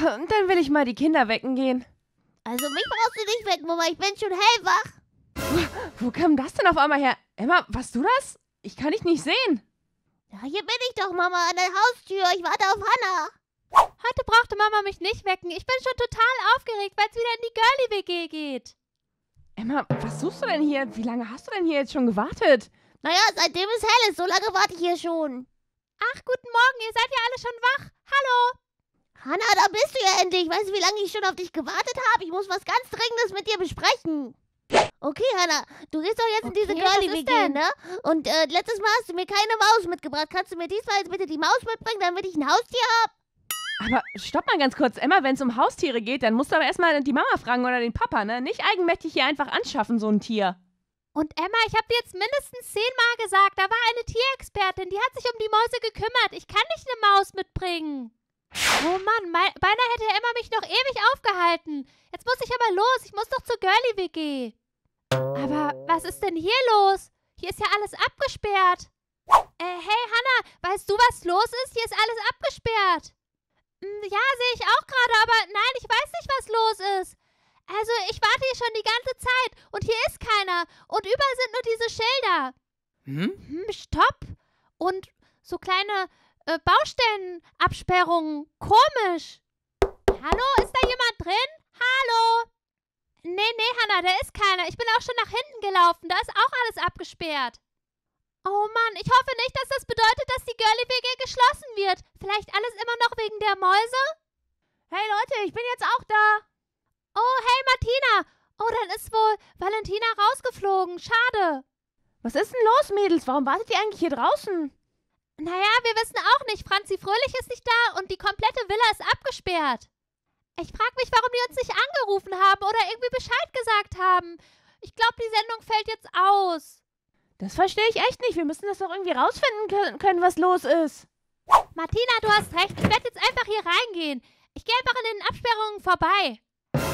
Und dann will ich mal die Kinder wecken gehen. Also mich brauchst du nicht wecken, Mama. Ich bin schon hellwach. Wo kam das denn auf einmal her? Emma, warst du das? Ich kann dich nicht sehen. Ja, hier bin ich doch, Mama, an der Haustür. Ich warte auf Hannah. Heute brauchte Mama mich nicht wecken. Ich bin schon total aufgeregt, weil es wieder in die Girlie-WG geht. Emma, was suchst du denn hier? Wie lange hast du denn hier jetzt schon gewartet? Naja, seitdem es hell ist, so lange warte ich hier schon. Ach, guten Morgen, ihr seid ja alle schon wach. Hallo. Hannah, da bist du ja endlich. Weißt du, wie lange ich schon auf dich gewartet habe? Ich muss was ganz Dringendes mit dir besprechen. Okay, Hannah, du gehst doch jetzt in diese Okay, was Girlie ist WG, denn? ne? Und äh, letztes Mal hast du mir keine Maus mitgebracht. Kannst du mir diesmal jetzt bitte die Maus mitbringen, damit ich ein Haustier habe? Aber stopp mal ganz kurz. Emma, wenn es um Haustiere geht, dann musst du aber erstmal die Mama fragen oder den Papa, ne? Nicht eigenmächtig hier einfach anschaffen, so ein Tier. Und Emma, ich habe dir jetzt mindestens zehnmal gesagt, da war eine Tierexpertin, die hat sich um die Mäuse gekümmert. Ich kann nicht eine Maus mitbringen. Oh Mann, mei- beinahe hätte Emma mich noch ewig aufgehalten. Jetzt muss ich aber los. Ich muss doch zur Girlie-WG. Aber was ist denn hier los? Hier ist ja alles abgesperrt. Äh, hey Hannah, weißt du, was los ist? Hier ist alles abgesperrt. Hm, Ja, sehe ich auch gerade, aber nein, ich weiß nicht, was los ist. Also, ich warte hier schon die ganze Zeit und hier ist keiner und überall sind nur diese Schilder. Hm? Hm, stopp. Und so kleine äh, Baustellenabsperrungen. Komisch. Hallo, ist da jemand drin? Hallo? Nee, nee, Hanna, da ist keiner. Ich bin auch schon nach hinten gelaufen. Da ist auch alles abgesperrt. Oh Mann, ich hoffe nicht, dass das bedeutet, dass die Girlie-WG geschlossen wird. Vielleicht alles immer noch wegen der Mäuse? Hey Leute, ich bin jetzt auch da. Oh, hey Martina. Oh, dann ist wohl Valentina rausgeflogen. Schade. Was ist denn los, Mädels? Warum wartet ihr eigentlich hier draußen? Naja, wir wissen auch nicht. Franzi Fröhlich ist nicht da und die komplette Villa ist abgesperrt. Ich frage mich, warum die uns nicht angerufen haben oder irgendwie Bescheid gesagt haben. Ich glaube, die Sendung fällt jetzt aus. Das verstehe ich echt nicht. Wir müssen das doch irgendwie rausfinden können, können was los ist. Martina, du hast recht. Ich werde jetzt einfach hier reingehen. Ich gehe einfach in den Absperrungen vorbei.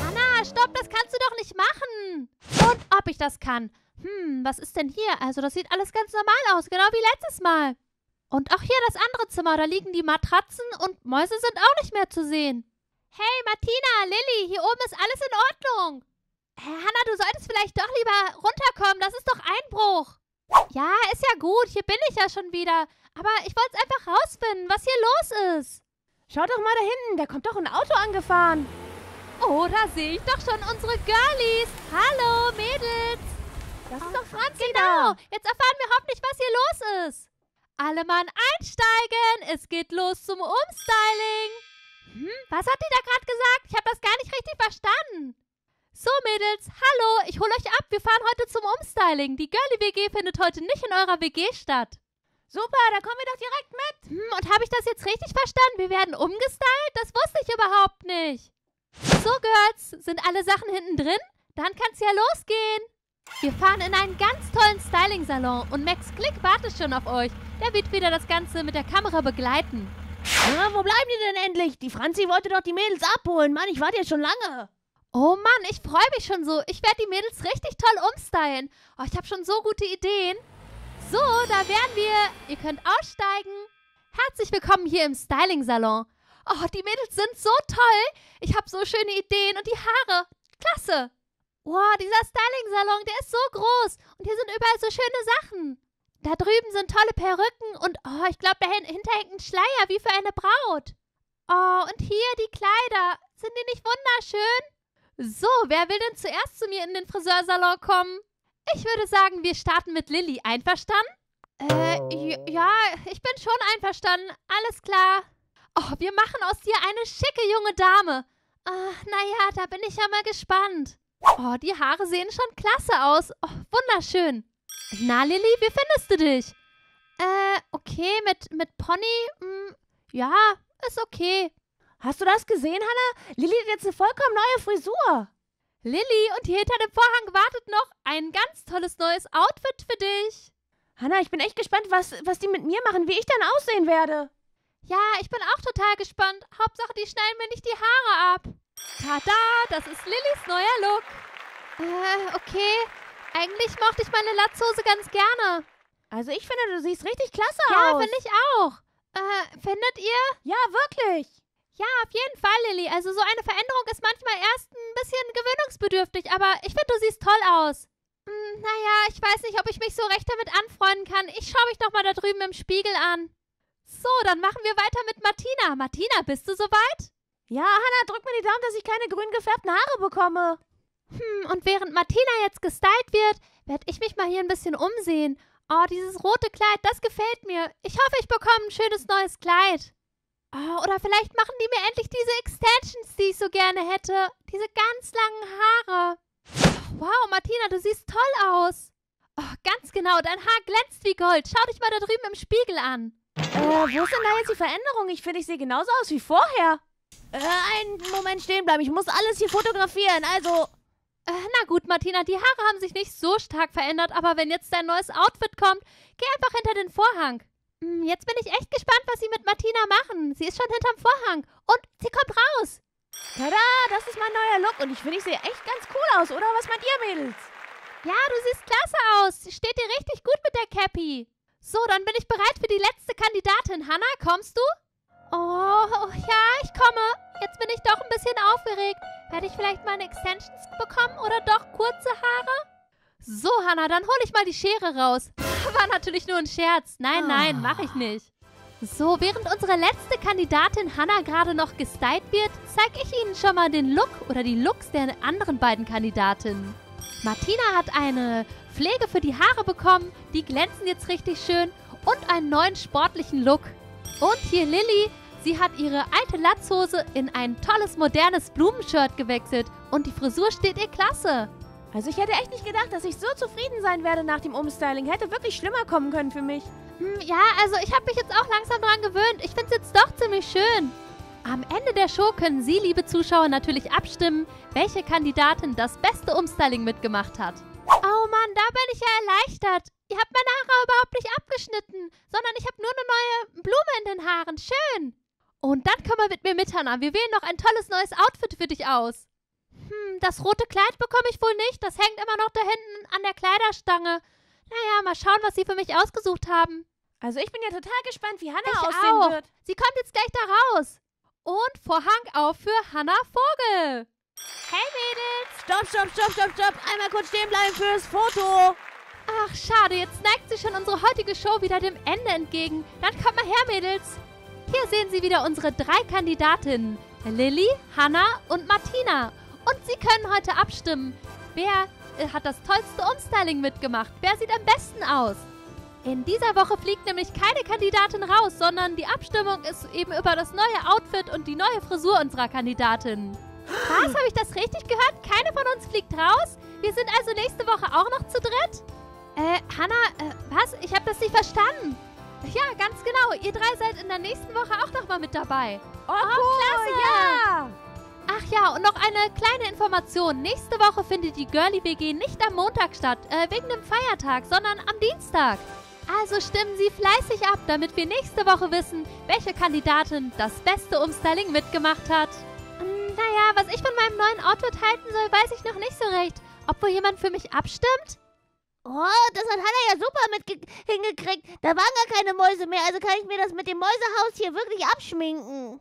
Anna, stopp, das kannst du doch nicht machen. Und ob ich das kann. Hm, was ist denn hier? Also, das sieht alles ganz normal aus, genau wie letztes Mal. Und auch hier das andere Zimmer, da liegen die Matratzen und Mäuse sind auch nicht mehr zu sehen. Hey, Martina, Lilly, hier oben ist alles in Ordnung. Herr Hanna, du solltest vielleicht doch lieber runterkommen, das ist doch Einbruch. Ja, ist ja gut, hier bin ich ja schon wieder. Aber ich wollte es einfach rausfinden, was hier los ist. Schaut doch mal da hinten, da kommt doch ein Auto angefahren. Oh, da sehe ich doch schon unsere Girlies. Hallo, Mädels. Das ist doch Franzi Genau, da. jetzt erfahren wir hoffentlich, was hier los ist. Alle Mann einsteigen, es geht los zum Umstyling. Hm, was hat die da gerade gesagt? Ich habe das gar nicht richtig verstanden. So, Mädels, hallo, ich hole euch ab. Wir fahren heute zum Umstyling. Die Girlie-WG findet heute nicht in eurer WG statt. Super, da kommen wir doch direkt mit. Hm, und habe ich das jetzt richtig verstanden? Wir werden umgestylt? Das wusste ich überhaupt nicht. So, Girls, sind alle Sachen hinten drin? Dann kann's ja losgehen. Wir fahren in einen ganz tollen Styling-Salon und Max Klick wartet schon auf euch. Der wird wieder das Ganze mit der Kamera begleiten. Na, wo bleiben die denn endlich? Die Franzi wollte doch die Mädels abholen. Mann, ich warte jetzt schon lange. Oh Mann, ich freue mich schon so. Ich werde die Mädels richtig toll umstylen. Oh, ich habe schon so gute Ideen. So, da wären wir. Ihr könnt aussteigen. Herzlich willkommen hier im Styling-Salon. Oh, die Mädels sind so toll. Ich habe so schöne Ideen und die Haare. Klasse. Wow, dieser Styling-Salon, der ist so groß. Und hier sind überall so schöne Sachen. Da drüben sind tolle Perücken und oh, ich glaube, dahinter hängt ein Schleier wie für eine Braut. Oh, und hier die Kleider. Sind die nicht wunderschön? So, wer will denn zuerst zu mir in den Friseursalon kommen? Ich würde sagen, wir starten mit Lilly. Einverstanden? Äh, ja, ich bin schon einverstanden. Alles klar. Oh, wir machen aus dir eine schicke junge Dame. Ach, naja, da bin ich ja mal gespannt. Oh, die Haare sehen schon klasse aus. Oh, wunderschön. Na, Lilly, wie findest du dich? Äh, okay, mit, mit Pony? Hm, ja, ist okay. Hast du das gesehen, Hannah? Lilly hat jetzt eine vollkommen neue Frisur. Lilly, und hier hinter dem Vorhang wartet noch ein ganz tolles neues Outfit für dich. Hannah, ich bin echt gespannt, was, was die mit mir machen, wie ich dann aussehen werde. Ja, ich bin auch total gespannt. Hauptsache, die schneiden mir nicht die Haare ab. Tada, das ist Lillys neuer Look. Äh, okay. Eigentlich mochte ich meine Latzhose ganz gerne. Also ich finde, du siehst richtig klasse Ja, aus. finde ich auch. Äh, findet ihr? Ja, wirklich. Ja, auf jeden Fall, Lilly. Also so eine Veränderung ist manchmal erst ein bisschen gewöhnungsbedürftig, aber ich finde, du siehst toll aus. Hm, naja, ich weiß nicht, ob ich mich so recht damit anfreunden kann. Ich schaue mich doch mal da drüben im Spiegel an. So, dann machen wir weiter mit Martina. Martina, bist du soweit? Ja, Hannah, drück mir die Daumen, dass ich keine grün gefärbten Haare bekomme. Hm, und während Martina jetzt gestylt wird, werde ich mich mal hier ein bisschen umsehen. Oh, dieses rote Kleid, das gefällt mir. Ich hoffe, ich bekomme ein schönes neues Kleid. Oh, oder vielleicht machen die mir endlich diese Extensions, die ich so gerne hätte. Diese ganz langen Haare. Wow, Martina, du siehst toll aus. Oh, ganz genau, dein Haar glänzt wie Gold. Schau dich mal da drüben im Spiegel an. Äh, wo ist denn da jetzt die Veränderung? Ich finde, ich sehe genauso aus wie vorher. Äh, einen Moment stehen bleiben. Ich muss alles hier fotografieren. Also, Äh, na gut, Martina, die Haare haben sich nicht so stark verändert, aber wenn jetzt dein neues Outfit kommt, geh einfach hinter den Vorhang. Hm, jetzt bin ich echt gespannt, was sie mit Martina machen. Sie ist schon hinterm Vorhang und sie kommt raus. tada, das ist mein neuer Look. Und ich finde, ich sehe echt ganz cool aus, oder? Was meint ihr, Mädels? Ja, du siehst klasse aus. Sie steht dir richtig gut mit der Cappy. So, dann bin ich bereit für die letzte Kandidatin. Hanna, kommst du? Oh, bisschen aufgeregt. Werde ich vielleicht meine Extensions bekommen oder doch kurze Haare? So, Hanna, dann hole ich mal die Schere raus. War natürlich nur ein Scherz. Nein, nein, mache ich nicht. So, während unsere letzte Kandidatin Hanna gerade noch gestylt wird, zeige ich Ihnen schon mal den Look oder die Looks der anderen beiden Kandidatinnen. Martina hat eine Pflege für die Haare bekommen, die glänzen jetzt richtig schön und einen neuen sportlichen Look. Und hier Lilly, sie hat ihre alte Latzhose in ein tolles modernes Blumenshirt gewechselt und die Frisur steht ihr klasse. Also, ich hätte echt nicht gedacht, dass ich so zufrieden sein werde nach dem Umstyling. Hätte wirklich schlimmer kommen können für mich. Hm, ja, also ich habe mich jetzt auch langsam dran gewöhnt. Ich finde es jetzt doch ziemlich schön. Am Ende der Show können Sie, liebe Zuschauer, natürlich abstimmen, welche Kandidatin das beste Umstyling mitgemacht hat. Oh Mann, da bin ich ja erleichtert. Ihr habt meine Haare überhaupt nicht abgeschnitten, sondern ich habe nur eine neue Blume in den Haaren. Schön. Und dann komm mal mit mir mit, Hannah. Wir wählen noch ein tolles neues Outfit für dich aus. Hm, das rote Kleid bekomme ich wohl nicht. Das hängt immer noch da hinten an der Kleiderstange. Naja, mal schauen, was Sie für mich ausgesucht haben. Also, ich bin ja total gespannt, wie Hannah Ich aussehen auch. wird. Sie kommt jetzt gleich da raus. Und Vorhang auf für Hannah Vogel. Hey Mädels. Stopp, stopp, stopp, stopp, stopp. Einmal kurz stehen bleiben fürs Foto. Ach, schade, jetzt neigt sich schon unsere heutige Show wieder dem Ende entgegen. Dann kommt mal her, Mädels. Hier sehen Sie wieder unsere drei Kandidatinnen. Lilly, Hannah und Martina. Und Sie können heute abstimmen. Wer äh, hat das tollste Umstyling mitgemacht? Wer sieht am besten aus? In dieser Woche fliegt nämlich keine Kandidatin raus, sondern die Abstimmung ist eben über das neue Outfit und die neue Frisur unserer Kandidatin. Was, habe ich das richtig gehört? Keine von uns fliegt raus? Wir sind also nächste Woche auch noch zu dritt? Äh, Hannah, äh, was? Ich habe das nicht verstanden. Ja, ganz genau. Ihr drei seid in der nächsten Woche auch nochmal mit dabei. Oh, cool, ja. Ach ja, und noch eine kleine Information. Nächste Woche findet die Girly WG nicht am Montag statt, äh, wegen dem Feiertag, sondern am Dienstag. Also stimmen Sie fleißig ab, damit wir nächste Woche wissen, welche Kandidatin das beste Umstyling mitgemacht hat. Hm, Naja, was ich von meinem neuen Outfit halten soll, weiß ich noch nicht so recht. Ob wohl jemand für mich abstimmt? Oh, das hat Hannah ja super mit hingekriegt. Da waren gar keine Mäuse mehr, also kann ich mir das mit dem Mäusehaus hier wirklich abschminken.